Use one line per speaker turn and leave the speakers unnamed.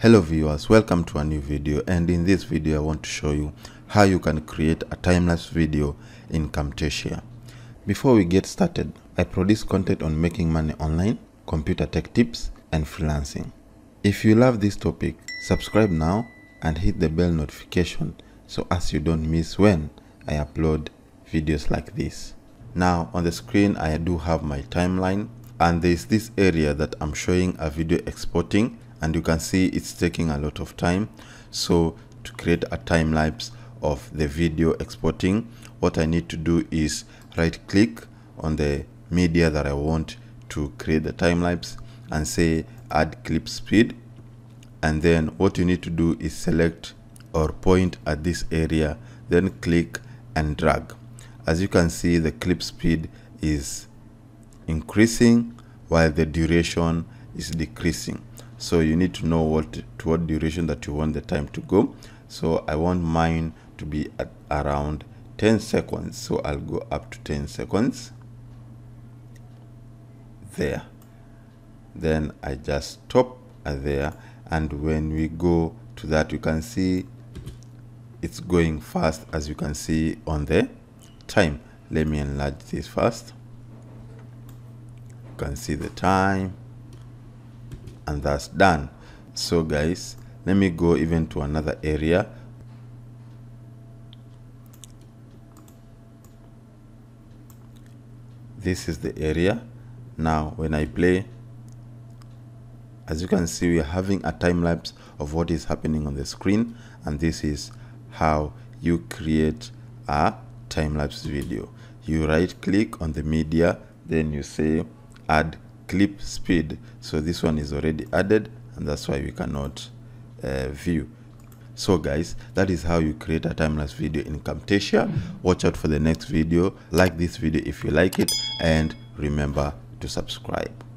Hello viewers, welcome to a new video and in this video I want to show you how you can create a time-lapse video in Camtasia. Before we get started, I produce content on making money online, computer tech tips and freelancing. If you love this topic, subscribe now and hit the bell notification so as you don't miss when I upload videos like this. Now on the screen I do have my timeline and there is this area that I'm showing a video exporting and you can see it's taking a lot of time. So to create a time lapse of the video exporting what I need to do is right click on the media that I want to create the time lapse and say add clip speed. And then what you need to do is select or point at this area then click and drag. As you can see the clip speed is increasing while the duration is decreasing so you need to know what to what duration that you want the time to go. So i want mine to be at around 10 seconds. So i'll go up to 10 seconds. There. Then i just stop there. And when we go to that you can see it's going fast as you can see on the time. Let me enlarge this first. You can see the time and that's done. So guys let me go even to another area. This is the area. Now when I play as you can see we are having a time lapse of what is happening on the screen and this is how you create a time lapse video. You right click on the media then you say add clip speed. So this one is already added and that's why we cannot uh, view. So guys that is how you create a time-lapse video in camtasia. Watch out for the next video. Like this video if you like it and remember to subscribe